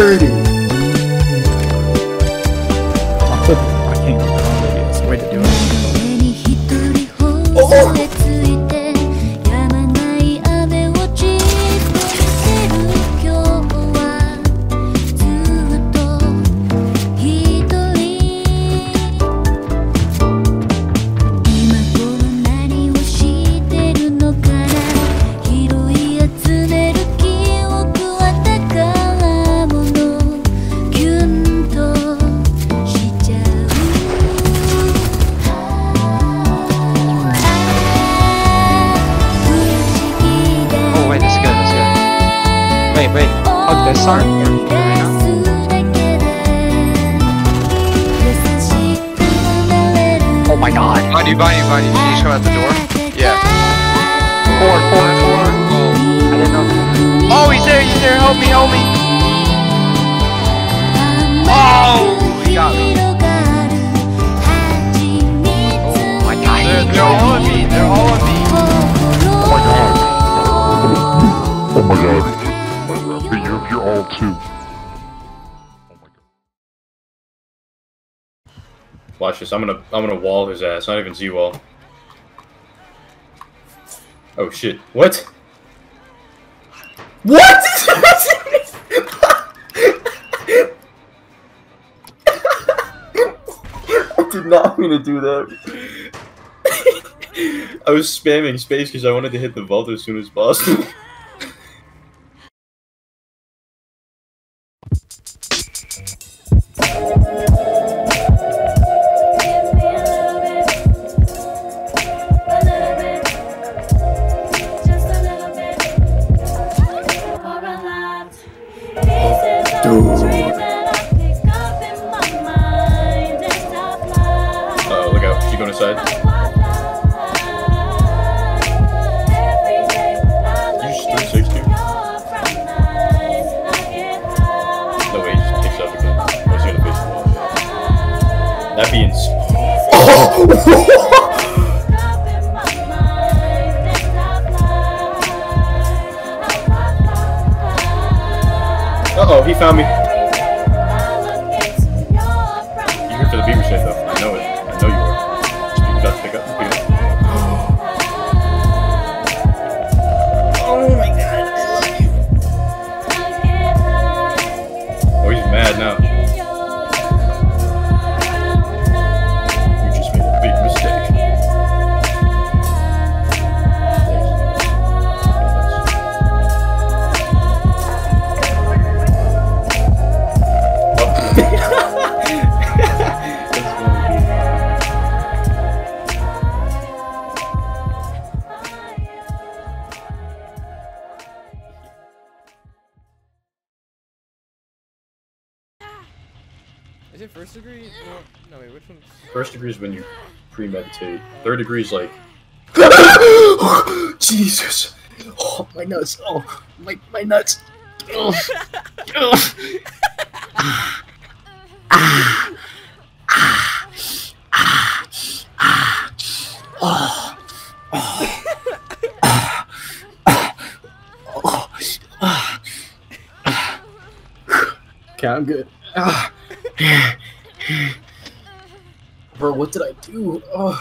Purdy. I can't get the wrong way to do it. Wait, wait, fuck this song? Oh my god. Behind you, behind you, behind you. Did you just come out the door? Yeah. Four, four, four. I didn't know. Oh, he's there, he's there. Help me, help me. Oh, he got me. Oh my god. They're, they're all on me. They're all on me. Oh my god. Oh my god. But you're, you're all too. Oh my god. Watch this. I'm gonna I'm gonna wall his ass. Not even Z wall. Oh shit. What? What? I did not mean to do that. I was spamming space because I wanted to hit the vault as soon as possible. Uh, look out. Keep going inside. You just 360. No way, he just picks up again. Oh, he's gonna face the wall. That being. Uh oh, he found me. You're here for the beaver safe though. I know it. I know you are. You got to. Pick up. Is it first degree? No, no wait, which one? First degree is when you premeditate. Third degree is like. Jesus! Oh, my nuts! Oh, my my nuts! Oh. Oh. Okay, I'm good. Ah. Bro, what did I do? Oh.